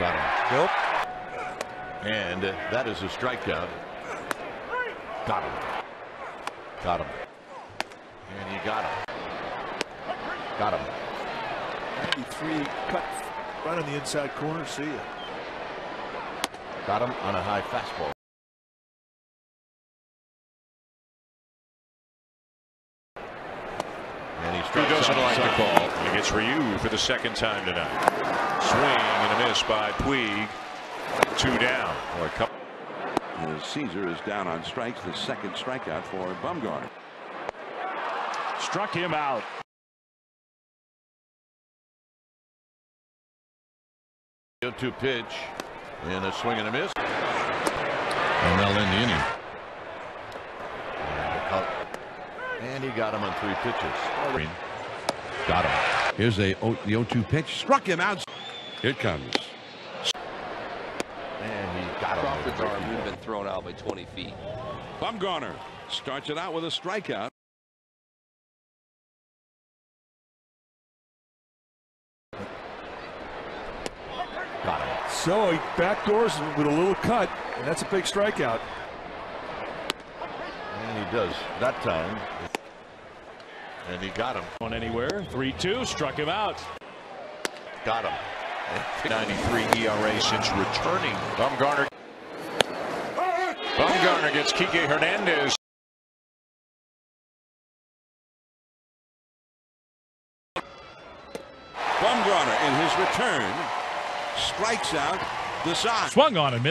Got him. Nope. And that is a strikeout. Got him. Got him. And he got him. Got him. 93 cut right on the inside corner. See ya. Got him on a high fastball. And he doesn't like the inside. call? And it gets Ryu for the second time tonight. Swing and a miss by Puig. Two down. Or a couple. As Caesar is down on strikes, the second strikeout for Bumgarner. Struck him out. Go to pitch and a swing and a miss. And they'll end the inning. And, a cut. And he got him on three pitches. Got him. Here's a o, the 0-2 pitch. Struck him out. Here it comes. And he got him. Crawford's arm would have been thrown out by 20 feet. Bumgarner starts it out with a strikeout. Got him. So he backdoors with a little cut, and that's a big strikeout. And he does that time. And he got him. On anywhere. 3 2. Struck him out. Got him. 93 ERA since returning. Bumgarner. Bumgarner gets Kike Hernandez. Bumgarner in his return strikes out Desai. Swung on and missed.